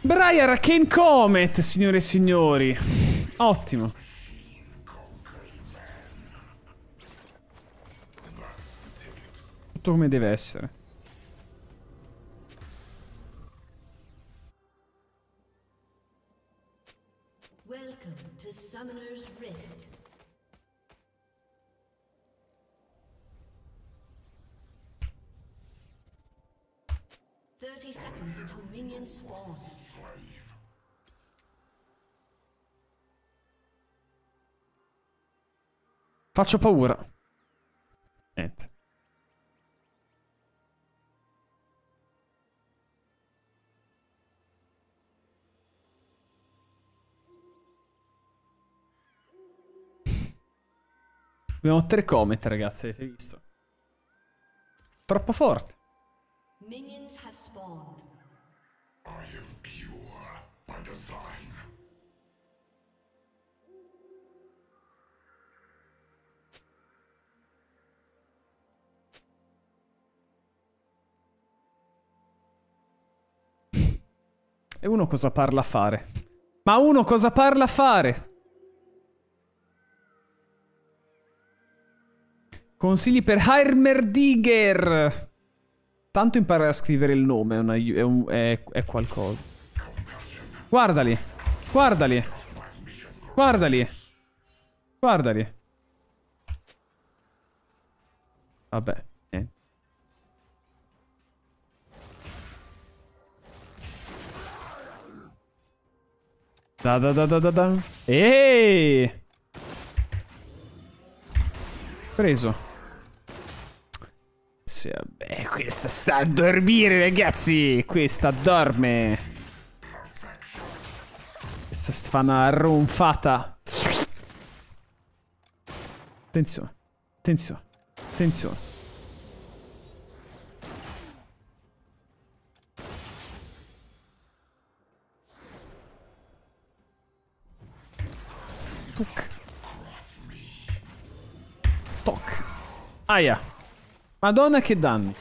Brian Arcane Comet, signore e signori. Ottimo. Tutto come deve essere. Faccio paura. Niente. Abbiamo tre comet, ragazzi, avete visto? Troppo forte. Minions have spawned. I am pure by design. E uno cosa parla a fare? Ma uno cosa parla a fare? Consigli per Heimerdiger. Tanto imparare a scrivere il nome è, una- è un- è- è qualcosa. Guardali. Guardali. Guardali. Guardali. Vabbè, Da da da da da da. Eeeh! Preso. Sì, vabbè, questa sta a dormire, ragazzi. Questa dorme. Questa fa una ronfata. Attenzione. Attenzione. Attenzione. Tuc. Toc. Aia. Madonna che danni.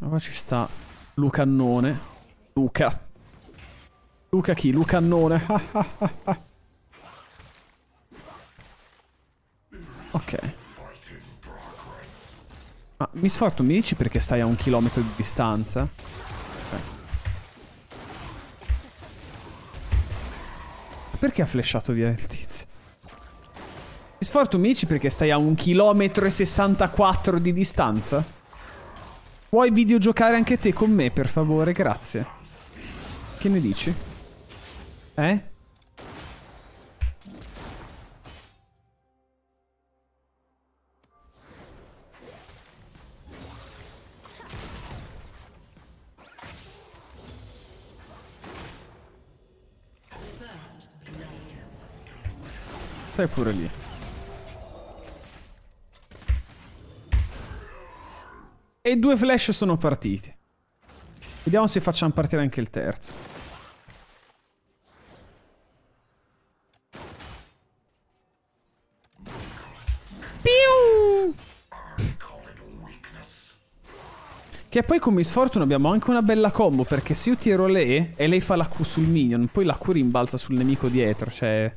Qua ci sta Lucannone. Luca. Luca chi? Lucannone. ok. Ma mi sforzo, mi dici perché stai a un chilometro di distanza? Perché ha flashato via il tizio? Mi sforzo, mi dici perché stai a un chilometro e 64 di distanza? Vuoi videogiocare anche te con me, per favore? Grazie. Che ne dici? Eh? Stai pure lì. E due flash sono partiti. Vediamo se facciamo partire anche il terzo. Piu! Che poi con Miss Fortune abbiamo anche una bella combo perché se io tiro lei e lei fa la Q sul minion, poi la Q rimbalza sul nemico dietro, cioè...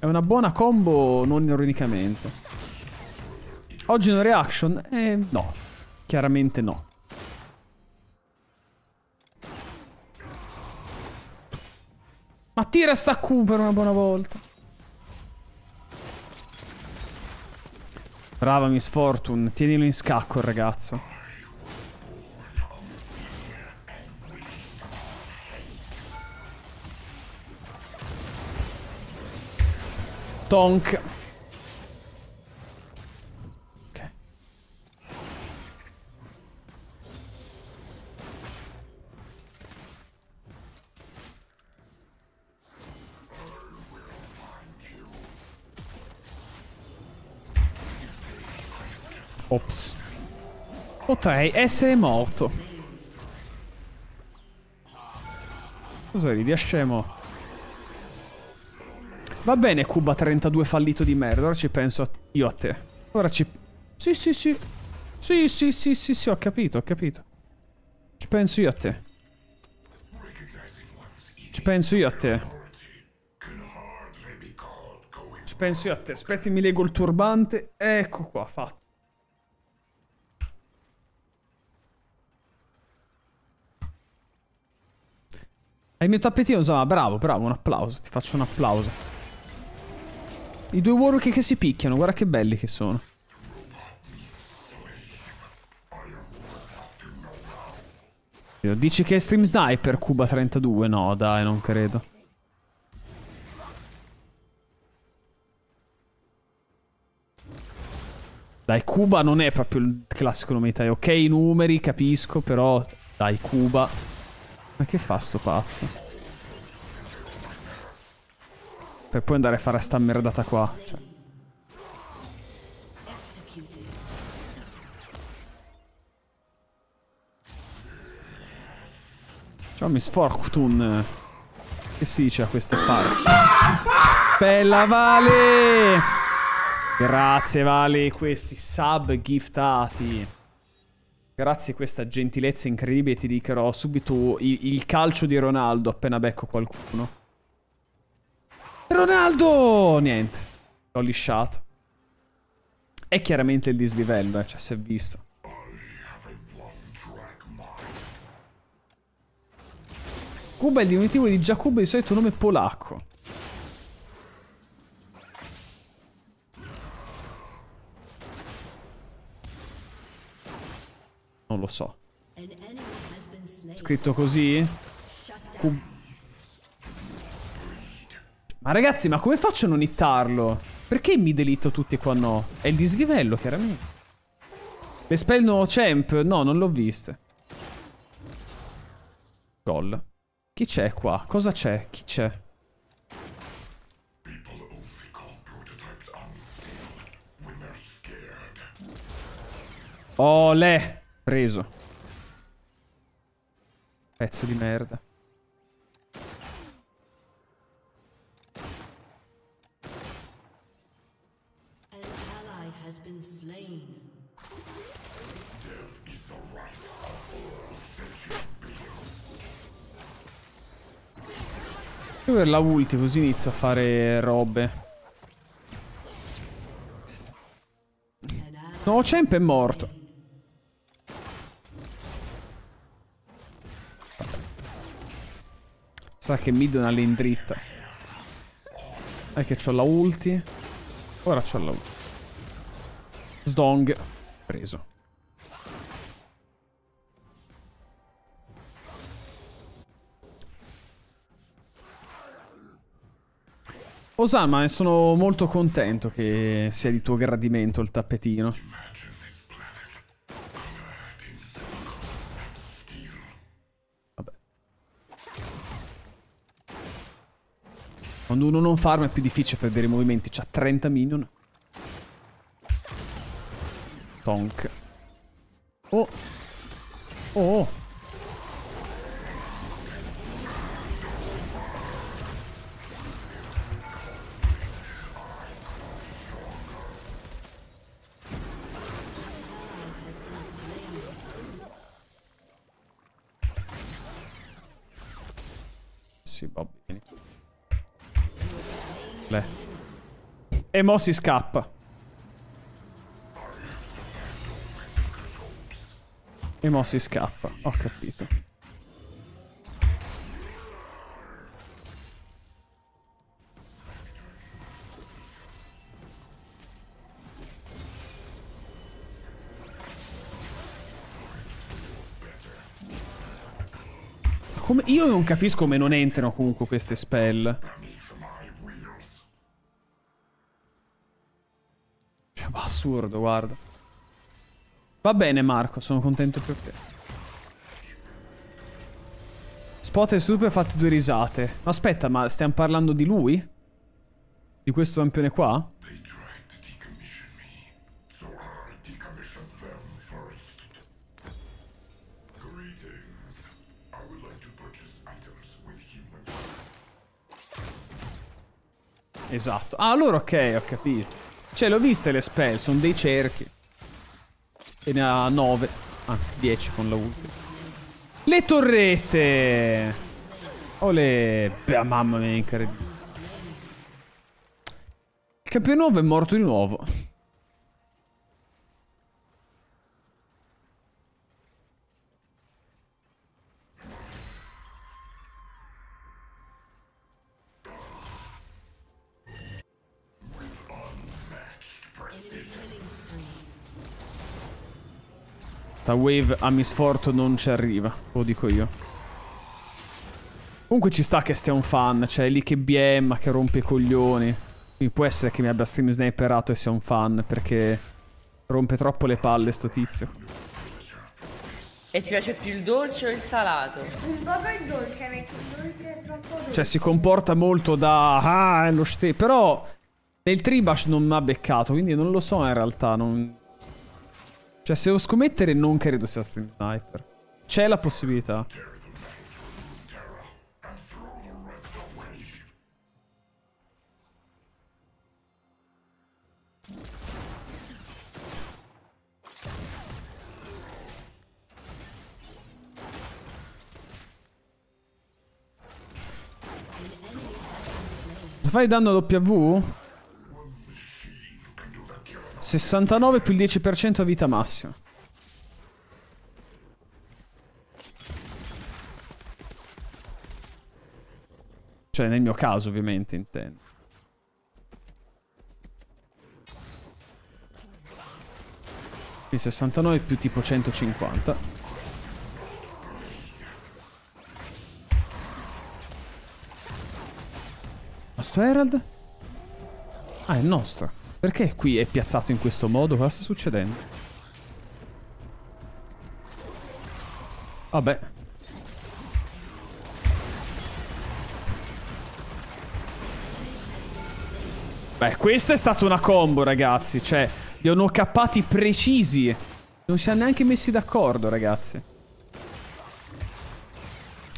È una buona combo non ironicamente. Oggi no reaction? Eh, no. Chiaramente no. Ma tira sta Q per una buona volta. Brava Miss Fortune, tienilo in scacco il ragazzo. Tonk. Ok. Ops. Potrei essere morto. Cosa ridi, scemo? Va bene, Cuba 32 fallito di merda. Ora ci penso io a te. Ora ci... Sì, sì, sì. Sì, sì, sì, sì, sì, ho capito, ho capito. Ci penso io a te. Ci penso io a te. Ci penso io a te. Aspetti, mi lego il turbante. Ecco qua, fatto. Hai il mio tappetino, insomma, bravo, bravo, un applauso. Ti faccio un applauso. I due Warwick che si picchiano, guarda che belli che sono. Dici che è Stream Sniper Cuba 32? No, dai, non credo. Dai, Cuba non è proprio il classico nome italiano. Ok, i numeri, capisco, però... Dai, Cuba. Ma che fa sto pazzo? Per poi andare a fare sta merdata qua. Cioè. Ciao Miss Fortune. Che si dice a queste parti? Bella Vale! Grazie Vale, questi sub giftati. Grazie a questa gentilezza incredibile ti dicherò subito il, il calcio di Ronaldo appena becco qualcuno. Ronaldo! Niente, l'ho lisciato. È chiaramente il dislivello, eh, cioè si è visto. have a one-track mind. Cuba è il diminutivo di Giacobbe, di solito nome polacco. Non lo so. Scritto così? Cu- ma ragazzi, ma come faccio a non hittarlo? Perché mi delitto tutti qua no? È il dislivello, chiaramente. Le spell no champ? No, non l'ho viste. Gol. Chi c'è qua? Cosa c'è? Chi c'è? Ole! Preso. Pezzo di merda. Death is the right of all sentient beings. Io per la ulti così inizio a fare robe. No, Champ è morto. Sa che mid è una lane dritta. Dai che c'ho la ulti. Ora c'ho la ulti. Sdong. Preso. Osama, ne sono molto contento che sia di tuo gradimento il tappetino. Vabbè. Quando uno non farma è più difficile perdere i movimenti. C'ha 30 minion. Tonk. Oh. Oh. slain. Sì, va bene. E mo si scappa. E mo si scappa. Ho capito. Come... Io non capisco come non entrano comunque queste spell. Cioè, ma assurdo, guarda. Va bene Marco, sono contento per te. Spot e Super fatti due risate. Ma aspetta, ma stiamo parlando di lui? Di questo campione qua? Esatto. Ah, allora ok, ho capito. Cioè, l'ho viste le spell, sono dei cerchi. E ne ha 9, anzi 10 con la ultima. Le torrette! Ole! Beh, mamma mia, incredibile. Il campione nuovo è morto di nuovo. Sta wave a misforto non ci arriva, lo dico io. Comunque ci sta che stia un fan, cioè è lì che BM che rompe i coglioni. Quindi può essere che mi abbia stream sniperato e sia un fan, perché rompe troppo le palle sto tizio. E ti piace più il dolce o il salato? Un po' per dolce, perché il dolce è troppo dolce. Cioè si comporta molto da... Ah, è lo ste... Però nel Tribash non mi ha beccato, quindi non lo so in realtà. Non... Cioè se devo scommettere non credo sia sniper. C'è la possibilità. Fai danno W? 69 più il 10% a vita massima. Cioè, nel mio caso, ovviamente, intendo. Quindi 69 più tipo 150. Ma sto Herald? Ah, è il nostro. Perché qui è piazzato in questo modo? Cosa sta succedendo? Vabbè. Beh, questa è stata una combo, ragazzi. Cioè, li hanno cappati precisi. Non si sono neanche messi d'accordo, ragazzi.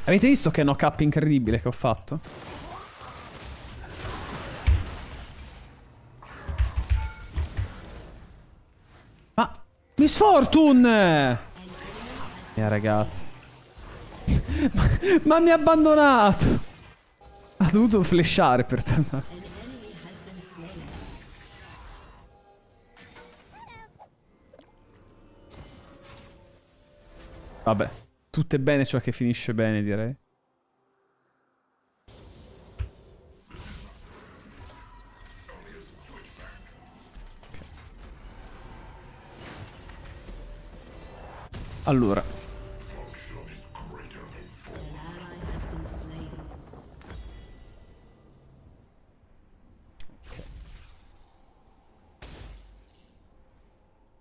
Avete visto che no cap incredibile che ho fatto? Miss Fortune! Eh, ragazzi. ma, ma mi ha abbandonato! Ha dovuto flashare per tornare. Vabbè, tutto è bene ciò che finisce bene, direi. Allora, ally has been slain.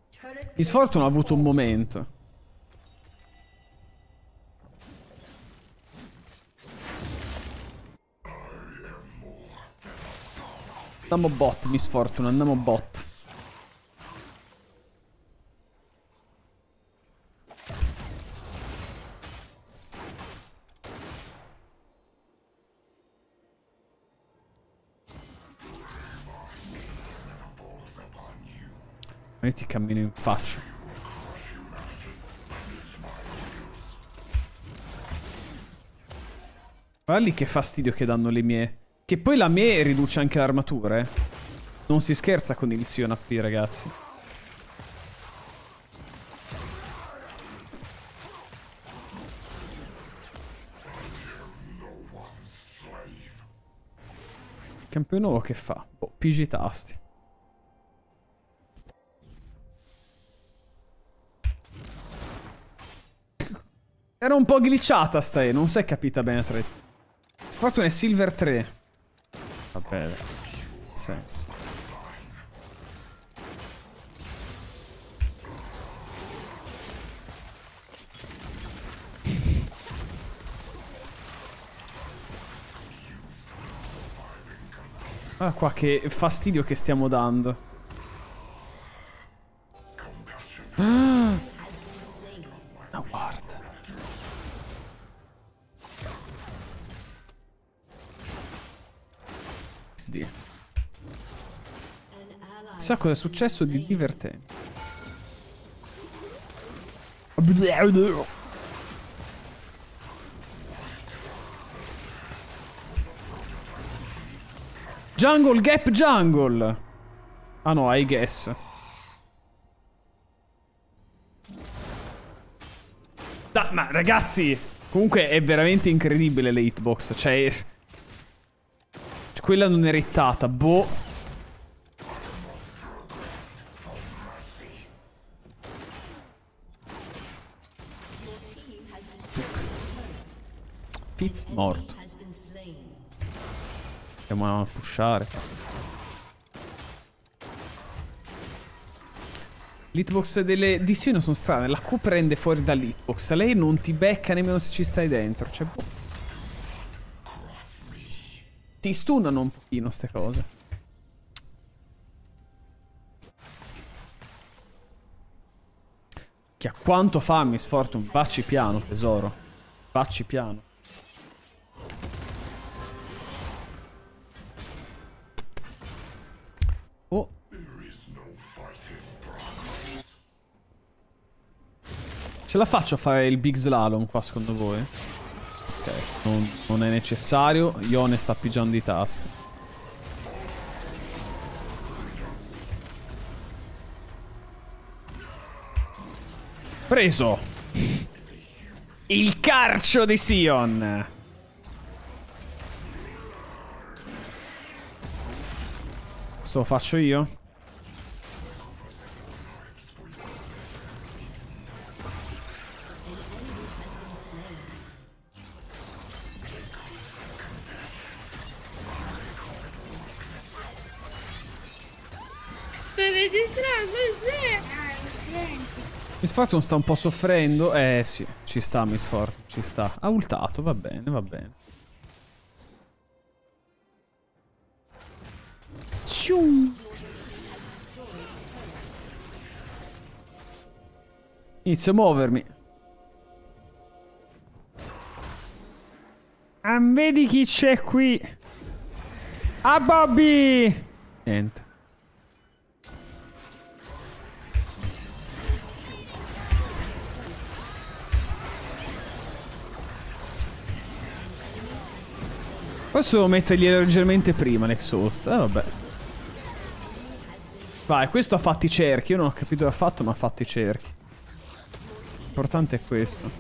Turret Miss Fortune ha avuto un momento. Andiamo bot, Miss Fortune, andiamo bot. Io ti cammino in faccia. Guarda lì che fastidio che danno le mie. Che poi la mie riduce anche l'armatura, eh. Non si scherza con il Sion AP, ragazzi. Campione nuovo che fa? Boh, pigi tasti. Era un po' glitchata stai, non si è capita bene tra i... Fortune è Silver 3. Va bene. Senso. Ah qua che fastidio che stiamo dando. Chissà cosa è successo di divertente. Jungle Gap Jungle. Ah no, I guess. Da- ma ragazzi, comunque è veramente incredibile le hitbox. Cioè, cioè, quella non è rettata, boh. Fitz morto. Andiamo a pushare. L'hitbox delle DC non sono strane. La Q prende fuori dall'hitbox. Lei non ti becca nemmeno se ci stai dentro. Cioè, boh. Ti stunano un pochino ste cose. Che a quanto fa Miss Fortune? Facci piano, tesoro. Facci piano. Ce la faccio a fare il big slalom qua secondo voi? Ok, non, non è necessario. Ione sta pigiando i tasti. Preso! Il carcio di Sion! Questo lo faccio io? Miss Fortune sta un po' soffrendo. Eh sì, ci sta Miss Fortune, ci sta. Ha ultato, va bene, va bene. Cium. Inizio a muovermi. Ah, vedi chi c'è qui? Ah, Bobby! Niente. Posso metterglielo leggermente prima l'exhaust? Eh vabbè. Vai, questo ha fatto i cerchi. Io non ho capito cosa ha fatto, ma ha fatto i cerchi. L'importante è questo.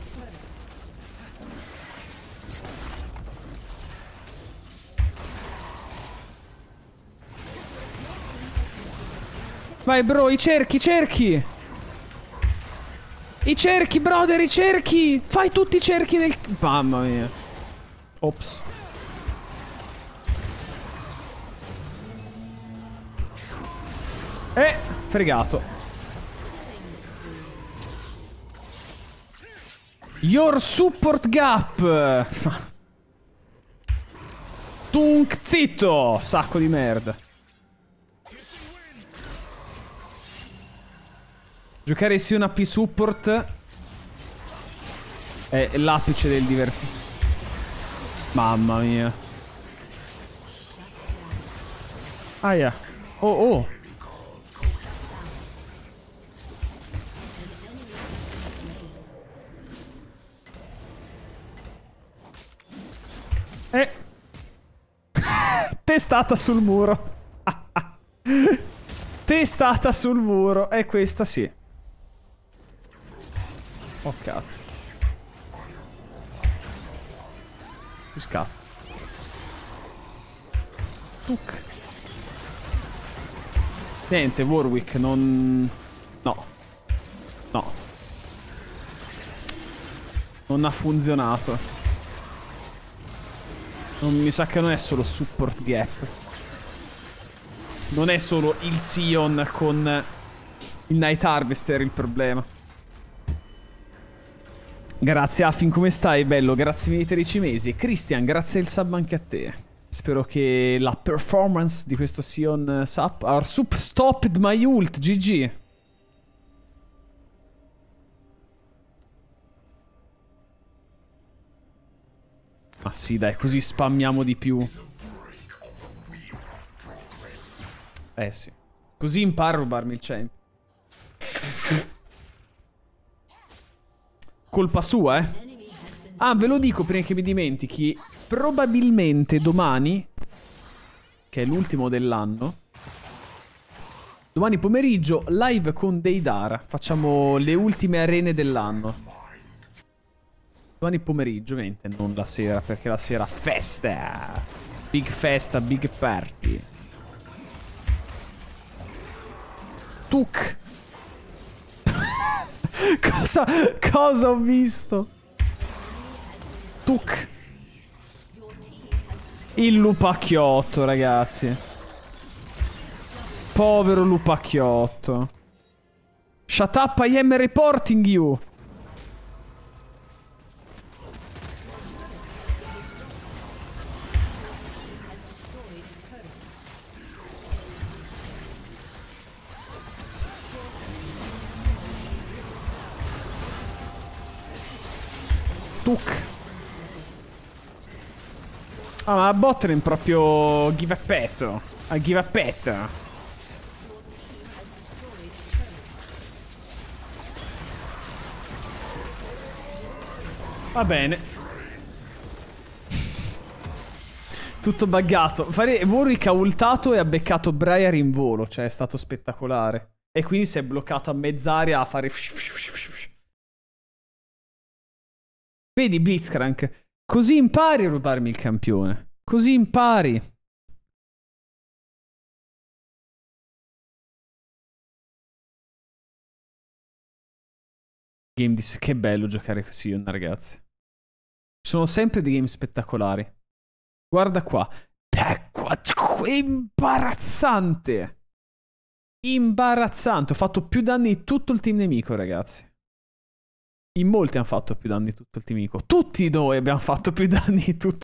Vai bro, i cerchi, i cerchi! I cerchi, brother, i cerchi! Fai tutti i cerchi nel... Mamma mia. Ops. Fregato. Your support gap. Tunk, zitto, sacco di merda. Giocare sia una P support è l'apice del divertimento. Mamma mia. Aia. Oh oh. Testata sul muro. Testata sul muro. E questa sì. Oh cazzo. Si scappa. Tuc. Niente, Warwick, non... No. No. Non ha funzionato. Non mi sa che non è solo support gap. Non è solo il Sion con il Night Harvester il problema. Grazie Affin, come stai? Bello, grazie mille per i cimesi. Christian, grazie del sub anche a te. Spero che la performance di questo Sion sub... Our sup stopped my ult, GG. Ma sì, dai, così spammiamo di più. Eh sì. Così impara a rubarmi il champ. Colpa sua, eh. Ah, ve lo dico prima che mi dimentichi. Probabilmente domani, che è l'ultimo dell'anno, domani pomeriggio live con Deidara. Facciamo le ultime arene dell'anno. Domani pomeriggio, ovviamente, non la sera, perché la sera festa. Big festa, big party. Tuk. cosa, cosa ho visto? Tuk. Il lupacchiotto, ragazzi. Povero lupacchiotto. Shut up, I am reporting you. Tuk. Ah, ma Botlane proprio give a pet. A give a pet. Va bene. Tutto buggato. Warwick ha ultato e ha beccato Briar in volo. Cioè, è stato spettacolare. E quindi si è bloccato a mezz'aria a fare... Vedi, Blitzcrank. Così impari a rubarmi il campione. Così impari. Game di... Che bello giocare così, ragazzi. Sono sempre dei game spettacolari. Guarda qua. Ecco, imbarazzante. Imbarazzante. Ho fatto più danni di tutto il team nemico, ragazzi. In molti hanno fatto più danni di tutto il team nemico. Tutti noi abbiamo fatto più danni di tutto